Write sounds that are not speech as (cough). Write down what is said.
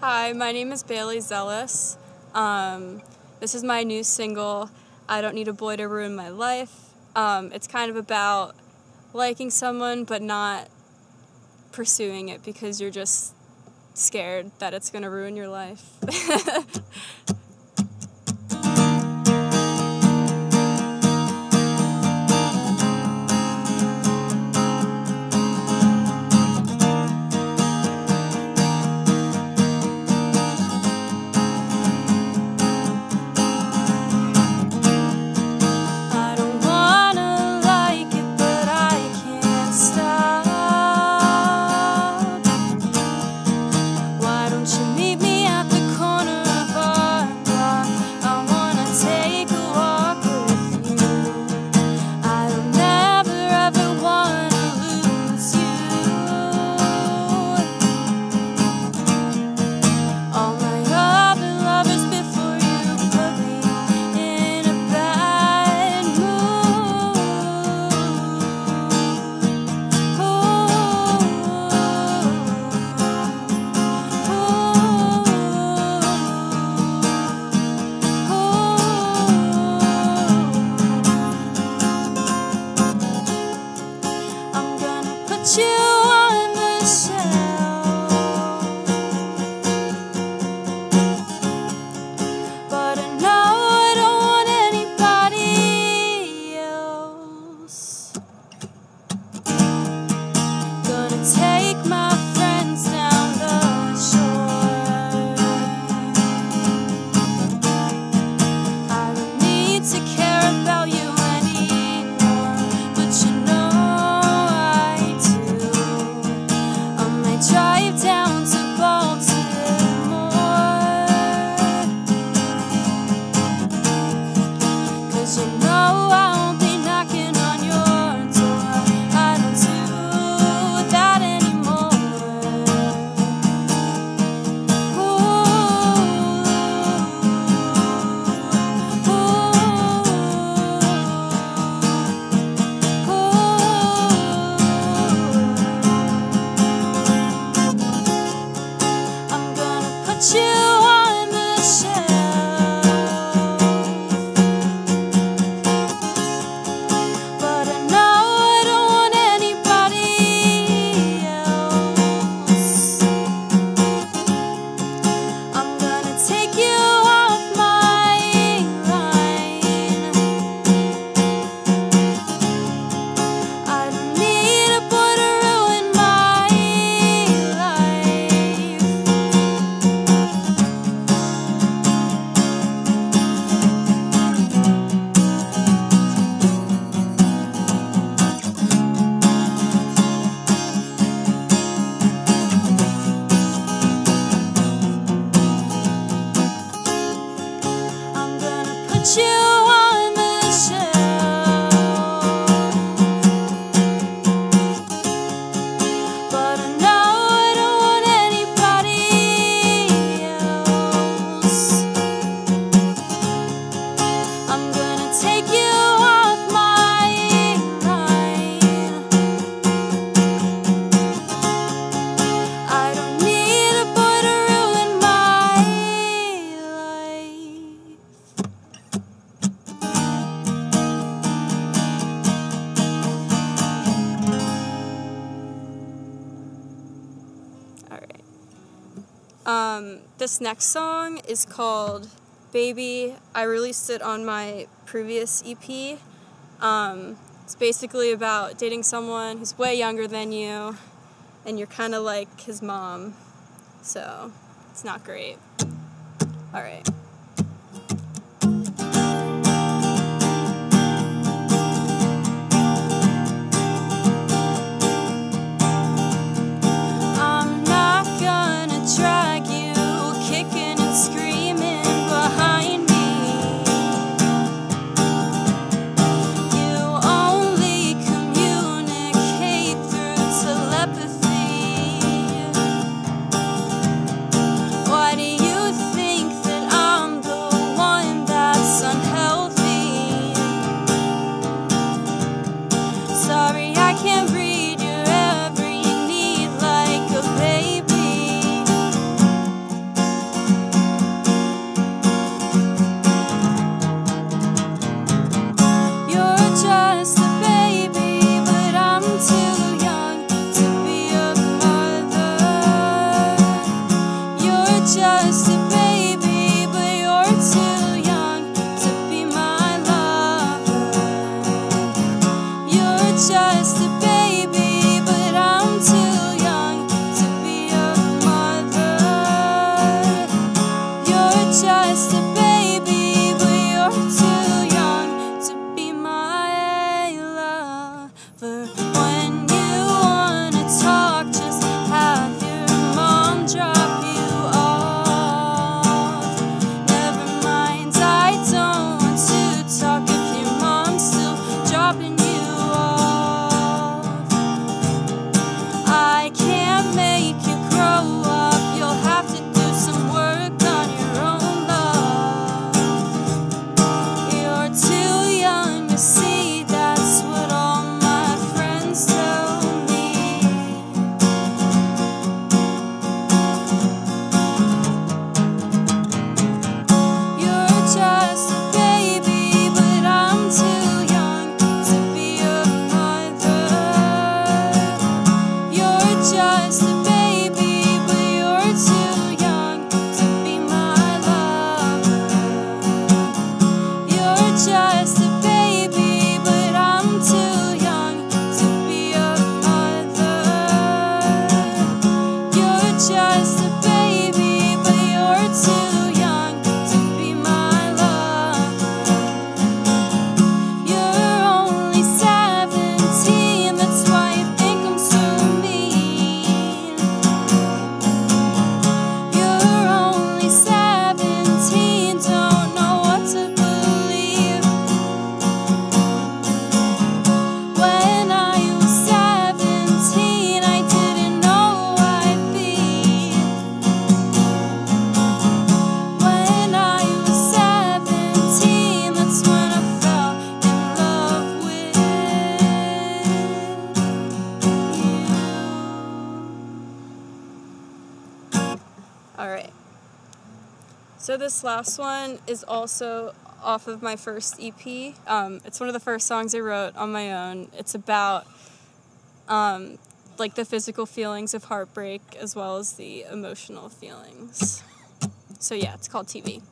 Hi, my name is Bailee Zelis. Um, this is my new single, I Don't Need a Boy to Ruin My Life. Um, it's kind of about liking someone but not pursuing it because you're just scared that it's going to ruin your life. (laughs) Um, this next song is called Baby. I released it on my previous EP. Um, it's basically about dating someone who's way younger than you, and you're kind of like his mom. So it's not great. All right. just this last one is also off of my first EP. Um, it's one of the first songs I wrote on my own. It's about um, like the physical feelings of heartbreak as well as the emotional feelings. So yeah, it's called TV.